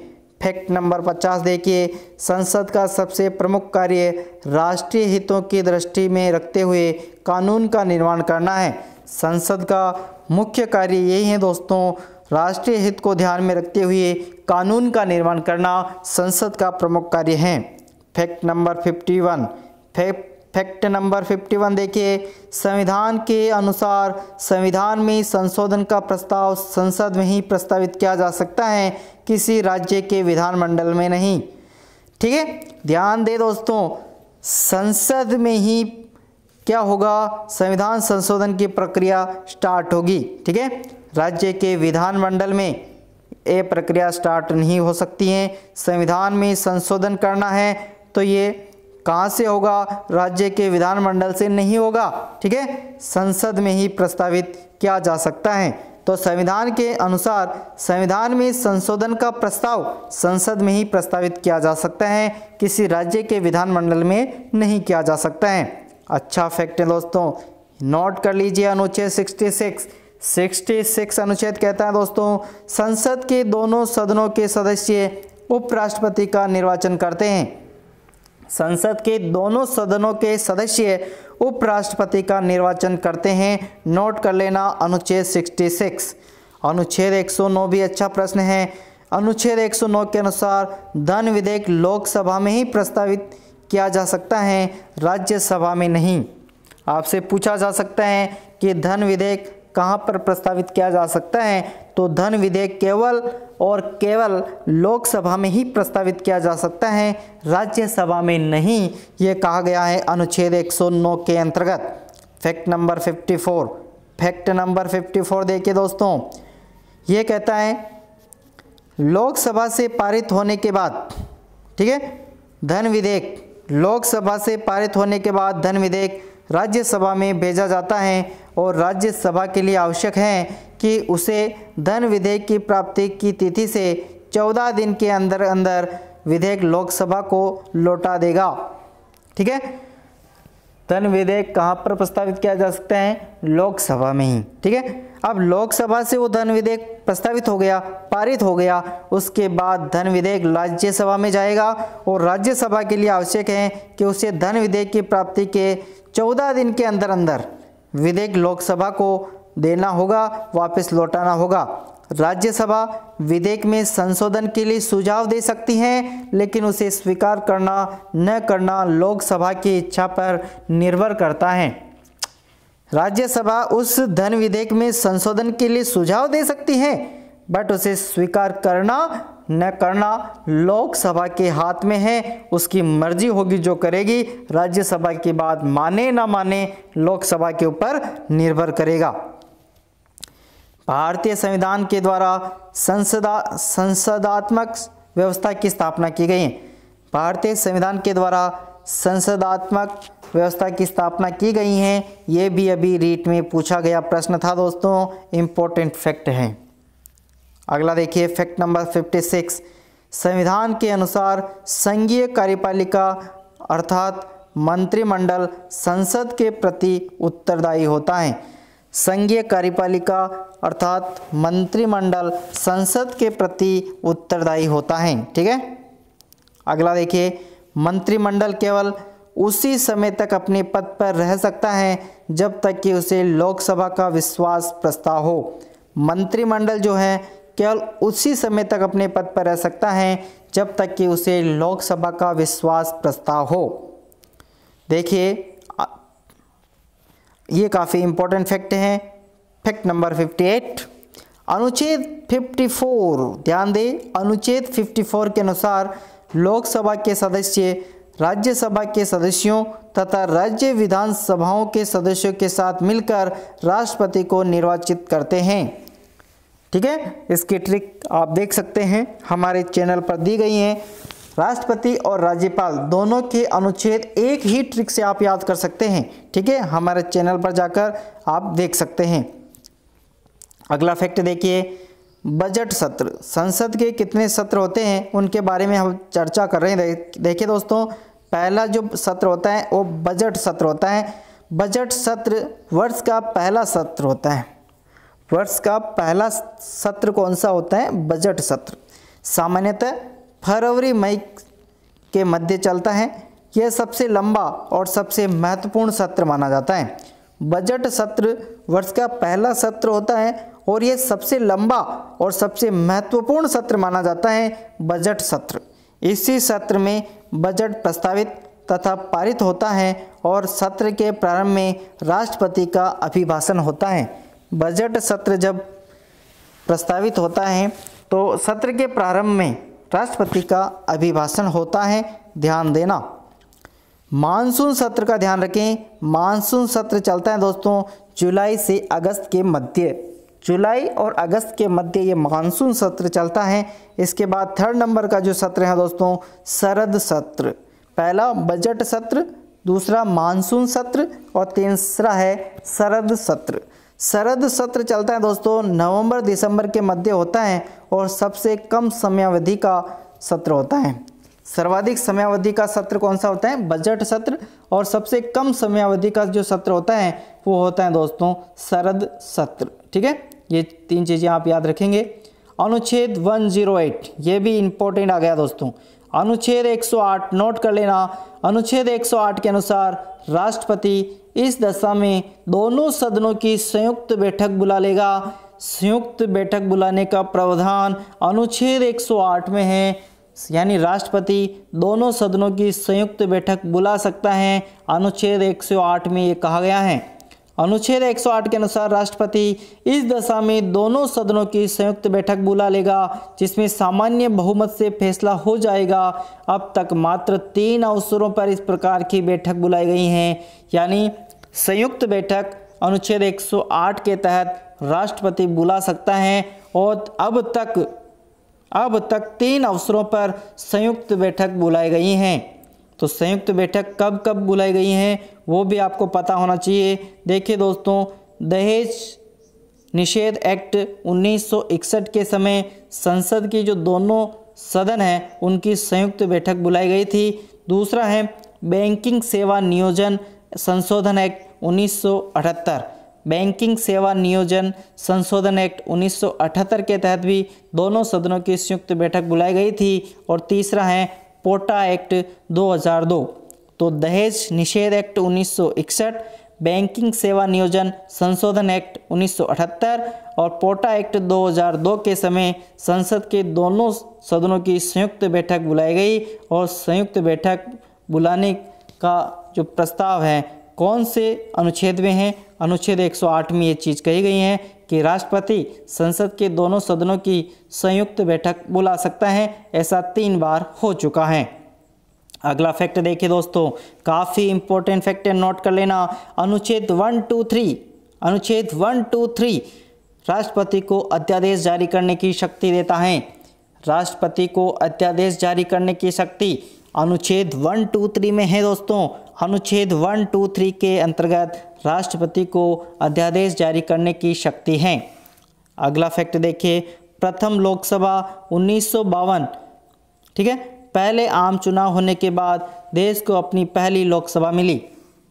फैक्ट नंबर 50 देखिए, संसद का सबसे प्रमुख कार्य राष्ट्रीय हितों की दृष्टि में रखते हुए कानून का निर्माण करना है। संसद का मुख्य कार्य यही है दोस्तों राष्ट्रीय हित को ध्यान में रखते हुए कानून का निर्माण करना संसद का प्रमुख कार्य है। फैक्ट नंबर 51 फैक्ट नंबर 51 देखिए, संविधान के अनुसार संविधान में संशोधन का प्रस्ताव संसद में ही प्रस्तावित किया जा सकता है, किसी राज्य के विधानमंडल में नहीं। ठीक है? ध्यान दे दोस्तों, संसद में ही क्या होगा? संविधान संशोधन की प्रक्रिया स्टार्ट होगी। ठीक है? राज्य के विधानमंडल में ये प्रक्रिया स्टार्ट नहीं हो सकती है। संविधान में संशोधन करना है तो ये कहाँ से होगा? राज्य के विधानमंडल से नहीं होगा, ठीक है? संसद में ही प्रस्तावित किया जा सकता है। तो संविधान के अनुसार संविधान में संशोधन का प्रस्ताव संसद में ही प्रस्तावित किया जा सकता है। किसी राज्य के विधानमंडल में नहीं किया जा सकता है। अच्छा फैक्ट है दोस्तों, नोट कर लीजिए अनुच्छेद 66 66 अनुच्छेद कहता है, दोस्तों, संसद के दोनों सदनों के सदस्य उपराष्ट्रपति का निर्वाचन करते हैं। संसद के दोनों सदनों के सदस्य उपराष्ट्रपति का निर्वाचन करते हैं। नोट कर लेना, अनुच्छेद 66 अनुच्छेद 109 भी अच्छा प्रश्न है। अनुच्छेद 109 के अनुसार धन विधेयक लोकसभा में ही प्रस्तावित किया जा सकता है, राज्यसभा में नहीं। आपसे पूछा जा सकता है कि धन विधेयक कहाँ पर प्रस्तावित किया जा सकता है तो धन विधेयक केवल और केवल लोकसभा में ही प्रस्तावित किया जा सकता है, राज्यसभा में नहीं, ये कहा गया है अनुच्छेद 109 के अंतर्गत। फैक्ट नंबर 54 फैक्ट नंबर 54 देखिए दोस्तों, ये कहता है, लोकसभा से पारित होने के बाद, ठीक है, धन विधेयक, लोकसभा से पारित होने के बाद धन विधेयक राज्यसभा में भेजा जाता है और राज्यसभा के लिए आवश्यक है कि उसे धन विधेयक की प्राप्ति की तिथि से चौदह दिन के अंदर अंदर विधेयक लोकसभा को लौटा देगा। ठीक है? धन विधेयक कहाँ पर प्रस्तावित किया जा सकता है? लोकसभा में ही। ठीक है? अब लोकसभा से वो धन विधेयक प्रस्तावित हो गया, पारित हो गया। उसके बाद धन विधेयक राज्यसभा में जाएगा और राज्यसभा के लिए आवश्यक है कि उसे धन विधेयक की प्राप्ति के चौदह दिन के अंदर अंदर विधेयक लोकसभा को देना होगा, वापस लौटाना होगा। राज्यसभा विधेयक में संशोधन के लिए सुझाव दे सकती है, लेकिन उसे स्वीकार करना, न करना लोकसभा की इच्छा पर निर्भर करता है। राज्यसभा उस धन विधेयक में संशोधन के लिए सुझाव दे सकती है, बट उसे स्वीकार करना, न करना लोकसभा के हाथ में है। उसकी मर्ज़ी होगी जो करेगी, राज्यसभा की बात माने ना माने लोकसभा के ऊपर निर्भर करेगा। भारतीय संविधान के द्वारा संसदा, संसदात्मक व्यवस्था की स्थापना की गई। है भारतीय संविधान के द्वारा संसदात्मक व्यवस्था की स्थापना की गई है, ये भी अभी रीट में पूछा गया प्रश्न था दोस्तों इम्पोर्टेंट फैक्ट है। अगला देखिए फैक्ट नंबर 56 संविधान के अनुसार संघीय कार्यपालिका अर्थात मंत्रिमंडल संसद के प्रति उत्तरदायी होता है। संघीय कार्यपालिका अर्थात मंत्रिमंडल संसद के प्रति उत्तरदायी होता है, ठीक है? अगला देखिए, मंत्रिमंडल केवल उसी समय तक अपने पद पर रह सकता है, जब तक कि उसे लोकसभा का विश्वास प्रस्ताव हो। मंत्रिमंडल जो है, केवल उसी समय तक अपने पद पर रह सकता है, जब तक कि उसे लोकसभा का विश्वास प्रस्ताव हो। देखिए ये काफ़ी इम्पोर्टेंट फैक्ट है। फैक्ट नंबर 58 अनुच्छेद 54 ध्यान दें, अनुच्छेद 54 के अनुसार लोकसभा के सदस्य राज्यसभा के सदस्यों तथा राज्य विधानसभाओं के सदस्यों के साथ मिलकर राष्ट्रपति को निर्वाचित करते हैं। ठीक है? इसकी ट्रिक आप देख सकते हैं। हमारे चैनल पर दी गई हैं। राष्ट्रपति और राज्यपाल दोनों के अनुच्छेद एक ही ट्रिक से आप याद कर सकते हैं। ठीक है? हमारे चैनल पर जाकर आप देख सकते हैं। अगला फैक्ट देखिए। बजट सत्र। संसद के कितने सत्र होते हैं, उनके बारे में हम चर्चा कर रहे हैं। देखिए दोस्तों, पहला जो सत्र होता है, वो बजट सत्र होता है। बजट सत्र वर्ष का पहला सत्र होता है। वर्ष का पहला सत्र कौन सा होता है? बजट सत्र। सामान्यतः फरवरी मई के मध्य चलता है। यह सबसे लंबा और सबसे महत्वपूर्ण सत्र माना जाता है। बजट सत्र वर्ष का पहला सत्र होता है और यह सबसे लंबा और सबसे महत्वपूर्ण सत्र माना जाता है बजट सत्र। इसी सत्र में बजट प्रस्तावित तथा पारित होता है और सत्र के प्रारंभ में राष्ट्रपति का अभिभाषण होता है। बजट सत्र जब प्रस्तावित होता है तो सत्र के प्रारंभ में राष्ट्रपति का अभिभाषण होता है। ध्यान देना। मानसून सत्र का ध्यान रखें। मानसून सत्र चलता है दोस्तों, जुलाई से अगस्त के मध्य। जुलाई और अगस्त के मध्य ये मानसून सत्र चलता है। इसके बाद थर्ड नंबर का जो सत्र है दोस्तों, शरद सत्र। पहला बजट सत्र, दूसरा मानसून सत्र और तीसरा है शरद सत्र। शरद सत्र चलता है दोस्तों, नवंबर दिसंबर के मध्य होता है और सबसे कम समयावधि का सत्र होता है। सर्वाधिक समयावधि का सत्र कौन सा होता है? बजट सत्र। और सबसे कम समयावधि का जो सत्र होता है, वो होता है दोस्तों, शरद सत्र। ठीक है? ये तीन चीज़ें आप याद रखेंगे। अनुच्छेद 108 ये भी इंपॉर्टेंट आ गया दोस्तों। अनुच्छेद 108 नोट कर लेना। अनुच्छेद 108 के अनुसार राष्ट्रपति इस दशा में दोनों सदनों की संयुक्त बैठक बुला लेगा। संयुक्त बैठक बुलाने का प्रावधान अनुच्छेद 108 में है। यानी राष्ट्रपति दोनों सदनों की संयुक्त बैठक बुला सकता है। अनुच्छेद 108 में ये कहा गया है। अनुच्छेद 108 के अनुसार राष्ट्रपति इस दशा में दोनों सदनों की संयुक्त बैठक बुला लेगा, जिसमें सामान्य बहुमत से फैसला हो जाएगा। अब तक मात्र तीन अवसरों पर इस प्रकार की बैठक बुलाई गई हैं। यानी संयुक्त बैठक अनुच्छेद 108 के तहत राष्ट्रपति बुला सकता है और अब तक अब तक तीन अवसरों पर संयुक्त बैठक बुलाई गई हैं। तो संयुक्त बैठक कब कब बुलाई गई हैं, वो भी आपको पता होना चाहिए। देखिए दोस्तों, दहेज निषेध एक्ट 1961 के समय संसद की जो दोनों सदन हैं, उनकी संयुक्त बैठक बुलाई गई थी। दूसरा है बैंकिंग सेवा नियोजन संशोधन एक्ट 1978 बैंकिंग सेवा नियोजन संशोधन एक्ट 1978 के तहत भी दोनों सदनों की संयुक्त बैठक बुलाई गई थी। और तीसरा है पोटा एक्ट 2002 तो दहेज निषेध एक्ट 1961 बैंकिंग सेवा नियोजन संशोधन एक्ट 1978 और पोटा एक्ट 2002 के समय संसद के दोनों सदनों की संयुक्त बैठक बुलाई गई और संयुक्त बैठक बुलाने का जो प्रस्ताव है, कौन से अनुच्छेद में हैं? अनुच्छेद 108 में ये चीज़ कही गई है। कि राष्ट्रपति संसद के दोनों सदनों की संयुक्त बैठक बुला सकता है, ऐसा तीन बार हो चुका है। अगला फैक्ट देखिए दोस्तों, काफ़ी इंपॉर्टेंट फैक्ट है नोट कर लेना। अनुच्छेद वन, टू, थ्री, अनुच्छेद वन, टू, थ्री, राष्ट्रपति को अध्यादेश जारी करने की शक्ति देता है। राष्ट्रपति को अध्यादेश जारी करने की शक्ति अनुच्छेद वन, टू, थ्री में है दोस्तों। अनुच्छेद वन, टू, थ्री के अंतर्गत राष्ट्रपति को अध्यादेश जारी करने की शक्ति है। अगला फैक्ट देखिए। प्रथम लोकसभा उन्नीस सौ बावन, ठीक है? पहले आम चुनाव होने के बाद देश को अपनी पहली लोकसभा मिली।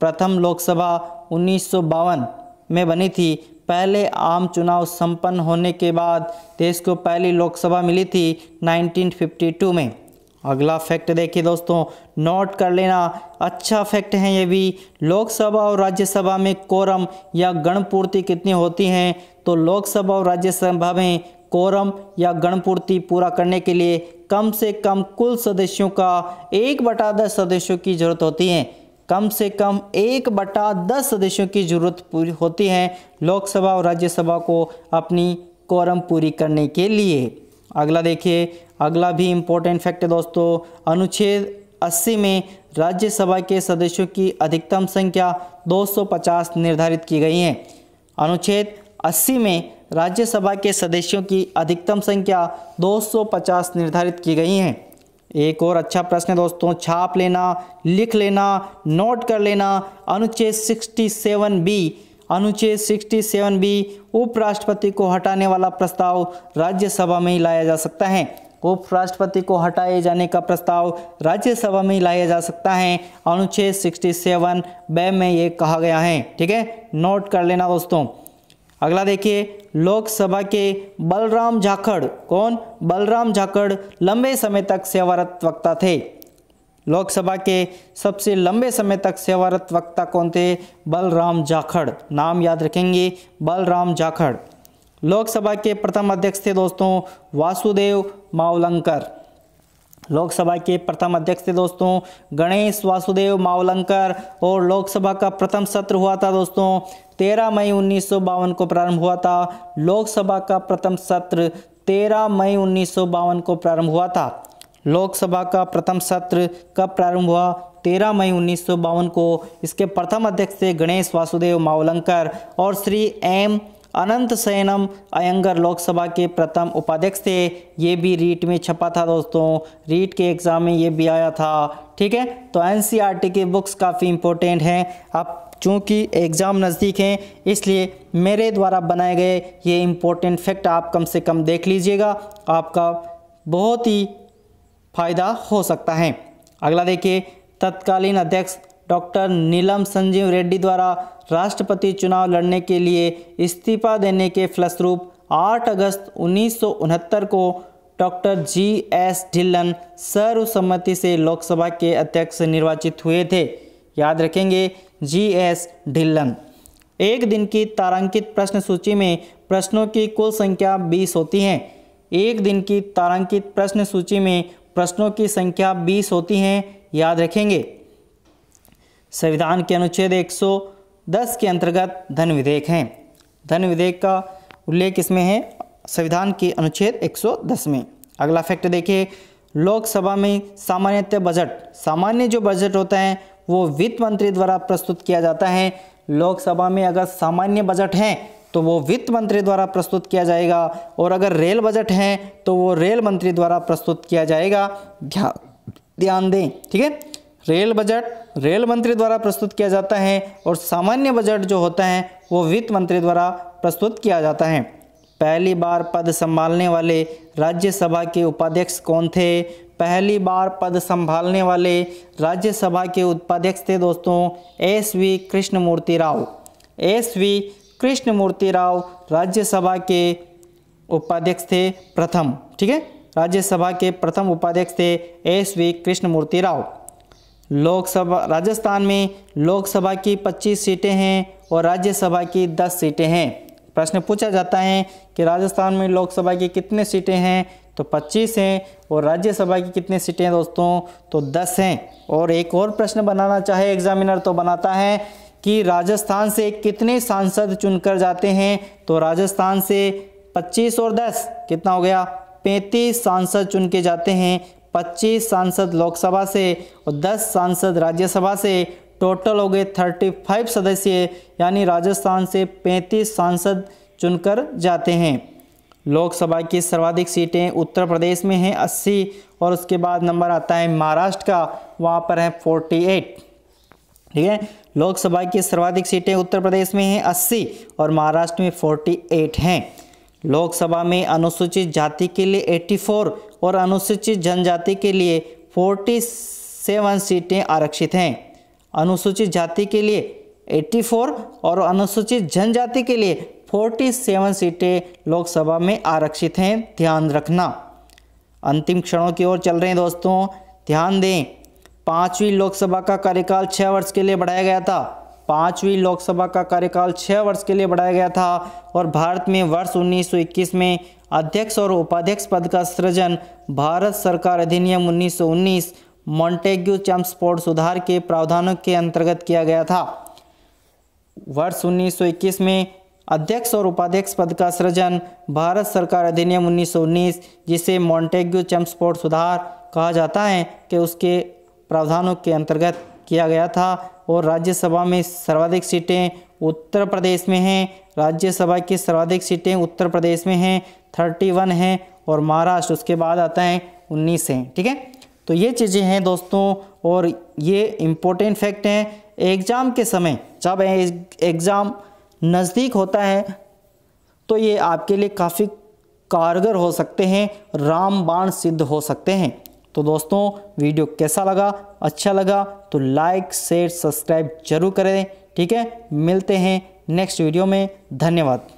प्रथम लोकसभा उन्नीस सौ बावन में बनी थी। पहले आम चुनाव संपन्न होने के बाद देश को पहली लोकसभा मिली थी 1952 में। अगला फैक्ट देखिए दोस्तों नोट कर लेना। अच्छा फैक्ट है ये भी। लोकसभा और राज्यसभा में कोरम या गणपूर्ति कितनी होती हैं? तो लोकसभा और राज्यसभा में कोरम या गणपूर्ति पूरा करने के लिए कम से कम कुल सदस्यों का एक बटा दस सदस्यों की ज़रूरत होती है। कम से कम एक बटा दस सदस्यों की ज़रूरत पूरी होती है लोकसभा और राज्यसभा को अपनी कोरम पूरी करने के लिए। अगला देखिए, अगला भी इम्पोर्टेंट फैक्ट है दोस्तों, अनुच्छेद 80 में राज्यसभा के सदस्यों की अधिकतम संख्या 250 निर्धारित की गई है। अनुच्छेद 80 में राज्यसभा के सदस्यों की अधिकतम संख्या 250 निर्धारित की गई है। एक और अच्छा प्रश्न है दोस्तों, छाप लेना, लिख लेना, नोट कर लेना, अनुच्छेद 67 बी अनुच्छेद 67 बी उपराष्ट्रपति को हटाने वाला प्रस्ताव राज्यसभा में ही लाया जा सकता है। उपराष्ट्रपति को हटाए जाने का प्रस्ताव राज्यसभा में लाया जा सकता है। अनुच्छेद 67 बे में ये कहा गया है। ठीक है? नोट कर लेना दोस्तों। अगला देखिए, लोकसभा के बलराम झाखड़। कौन? बलराम झाखड़ लंबे समय तक सेवारत वक्ता थे। लोकसभा के सबसे लंबे समय तक सेवारत वक्ता कौन थे? बलराम जाखड़। नाम याद रखेंगे, बलराम जाखड़। लोकसभा के प्रथम अध्यक्ष थे दोस्तों वासुदेव मावलंकर। लोकसभा के प्रथम अध्यक्ष थे दोस्तों गणेश वासुदेव मावलंकर और लोकसभा का प्रथम सत्र हुआ था दोस्तों 13 मई उन्नीस सौ बावन को प्रारंभ हुआ था। लोकसभा का प्रथम सत्र 13 मई उन्नीस सौ बावन को प्रारंभ हुआ था। लोकसभा का प्रथम सत्र कब प्रारंभ हुआ? 13 मई उन्नीस सौ बावन को। इसके प्रथम अध्यक्ष थे गणेश वासुदेव मावलंकर और श्री एम अनंत सैनम अयंगर लोकसभा के प्रथम उपाध्यक्ष थे। ये भी रीट में छपा था दोस्तों। रीट के एग्ज़ाम में ये भी आया था। ठीक है? तो एन की बुक्स काफ़ी इंपॉर्टेंट हैं। अब चूँकि एग्ज़ाम नज़दीक हैं, इसलिए मेरे द्वारा बनाए गए ये इम्पोर्टेंट फैक्ट आप कम से कम देख लीजिएगा। आपका बहुत ही फ़ायदा हो सकता है। अगला देखिए, तत्कालीन अध्यक्ष डॉक्टर नीलम संजीव रेड्डी द्वारा राष्ट्रपति चुनाव लड़ने के लिए इस्तीफा देने के फलस्वरूप 8 अगस्त उन्नीस सौ उनहत्तर को डॉक्टर जी एस ढिल्लन सर्वसम्मति से लोकसभा के अध्यक्ष निर्वाचित हुए थे। याद रखेंगे, जी एस ढिल्लन। एक दिन की तारांकित प्रश्न सूची में प्रश्नों की कुल संख्या 20 होती है। एक दिन की तारांकित प्रश्न सूची में प्रश्नों की संख्या 20 होती हैं, याद रखेंगे। संविधान के अनुच्छेद 110 के अंतर्गत धन विधेयक हैं। धन विधेयक का उल्लेख इसमें है? संविधान के अनुच्छेद 110 में। अगला फैक्ट देखिए, लोकसभा में सामान्यतः बजट, सामान्य जो बजट होता है, वो वित्त मंत्री द्वारा प्रस्तुत किया जाता है। लोकसभा में अगर सामान्य बजट है तो वो वित्त मंत्री द्वारा प्रस्तुत किया जाएगा और अगर रेल बजट है तो वो रेल मंत्री द्वारा प्रस्तुत किया जाएगा। ध्यान दें, ठीक है? रेल बजट रेल मंत्री द्वारा प्रस्तुत किया जाता है और सामान्य बजट जो होता है वो वित्त मंत्री द्वारा प्रस्तुत किया जाता है। पहली बार पद संभालने वाले राज्यसभा के उपाध्यक्ष कौन थे? पहली बार पद संभालने वाले राज्यसभा के उपाध्यक्ष थे दोस्तों S V Krishnamurthy Rao. S V Krishnamurthy Rao Rajya Sabha के उपाध्यक्ष थे प्रथम, ठीक है? राज्यसभा के प्रथम उपाध्यक्ष थे एस वी कृष्णमूर्ति राव। लोकसभा, राजस्थान में लोकसभा की 25 सीटें हैं और राज्यसभा की 10 सीटें हैं। प्रश्न पूछा जाता है कि राजस्थान में लोकसभा की कितने सीटें हैं? तो 25 हैं और राज्यसभा की कितने सीटें हैं दोस्तों? तो 10 हैं। और एक और प्रश्न बनाना चाहे, एग्जामिनर तो बनाता है कि राजस्थान से कितने सांसद चुनकर जाते हैं? तो राजस्थान से 25 और 10 कितना हो गया? 35 सांसद चुन के जाते हैं। 25 सांसद लोकसभा से और 10 सांसद राज्यसभा से। टोटल हो गए 35 सदस्य, यानी राजस्थान से 35 सांसद चुनकर जाते हैं। लोकसभा की सर्वाधिक सीटें उत्तर प्रदेश में हैं 80 और उसके बाद नंबर आता है महाराष्ट्र का, वहाँ पर है 48 ठीक है? लोकसभा की सर्वाधिक सीटें उत्तर प्रदेश में हैं 80 और महाराष्ट्र में 48 हैं। लोकसभा में अनुसूचित जाति के लिए 84 और अनुसूचित जनजाति के लिए 47 सीटें आरक्षित हैं। अनुसूचित जाति के लिए 84 और अनुसूचित जनजाति के लिए 47 सीटें लोकसभा में आरक्षित हैं। ध्यान रखना। अंतिम क्षणों की ओर चल रहे हैं दोस्तों। ध्यान दें पांचवी लोकसभा का कार्यकाल छः वर्ष के लिए बढ़ाया गया था। पांचवी लोकसभा का कार्यकाल छः वर्ष के लिए बढ़ाया गया था और भारत में वर्ष 1921 में अध्यक्ष और उपाध्यक्ष पद का सृजन भारत सरकार अधिनियम 1919 मॉन्टेग्यू चम्पस्पोर्ट सुधार के प्रावधानों के अंतर्गत किया गया था। वर्ष 1921 में अध्यक्ष और उपाध्यक्ष पद का सृजन भारत सरकार अधिनियम 1919 जिसे मॉन्टेग्यू चम्पस्पोर्ट सुधार कहा जाता है कि उसके प्रावधानों के अंतर्गत किया गया था और राज्यसभा में सर्वाधिक सीटें उत्तर प्रदेश में हैं। राज्यसभा की सर्वाधिक सीटें उत्तर प्रदेश में हैं, थर्टी वन हैं और महाराष्ट्र, उसके बाद आता है उन्नीस हैं, ठीक है? तो ये चीज़ें हैं दोस्तों और ये इम्पोर्टेंट फैक्ट हैं। एग्ज़ाम के समय जब एग्ज़ाम नज़दीक होता है तो ये आपके लिए काफ़ी कारगर हो सकते हैं, रामबाण सिद्ध हो सकते हैं। तो दोस्तों, वीडियो कैसा लगा? अच्छा लगा तो लाइक शेयर सब्सक्राइब ज़रूर करें। ठीक है? मिलते हैं नेक्स्ट वीडियो में। धन्यवाद।